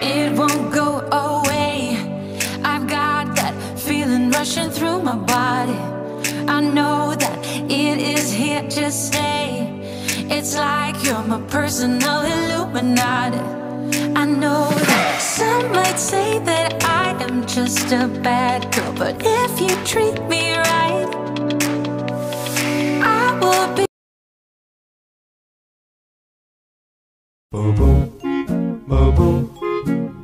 It won't go away. I've got that feeling rushing through my body. I know that it is here to stay. It's like you're my personal Illuminati. I know that some might say that I am just a bad girl, but if you treat me right, I will be. Boom boom, boom boom,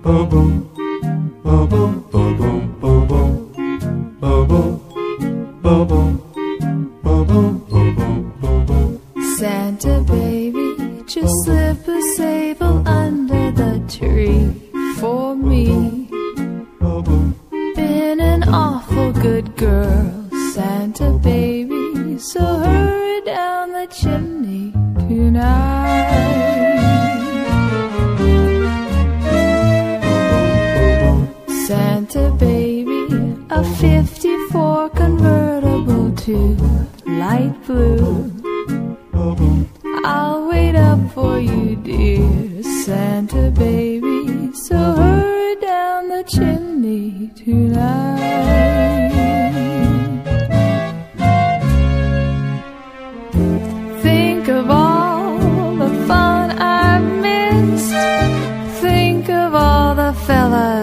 Santa baby, just slip a sable under the tree for me. Been an awful good girl, Santa baby, so hurry down the chimney Santa baby, a 54 convertible too light blue. I'll wait up for you, dear Santa baby. So hurry down the chimney tonight.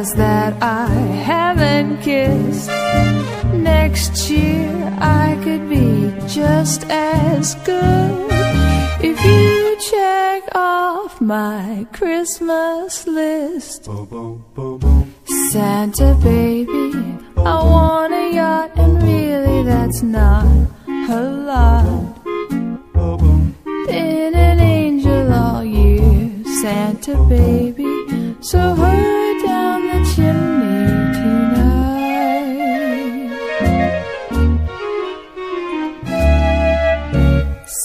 That I haven't kissed. Next year I could be just as good if you check off my Christmas list. Santa baby, I want a yacht, and really that's not a lot. Been an angel all year, Santa baby, so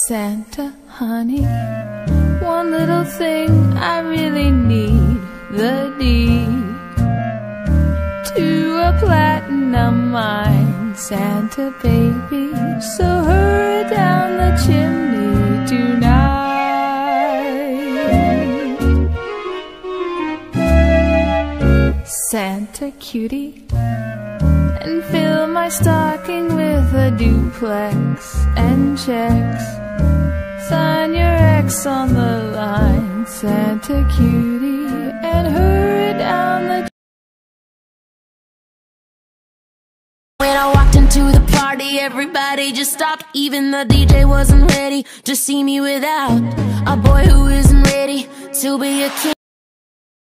Santa, honey, one little thing I really need the deed to a platinum mine, Santa baby. So hurry down the chimney tonight. Santa cutie, and fill my stocking with a duplex and checks. Sign your ex on the line, Santa cutie, and hurry down the When I walked into the party, everybody just stopped. Even the DJ wasn't ready to see me without a boy who isn't ready to be a king.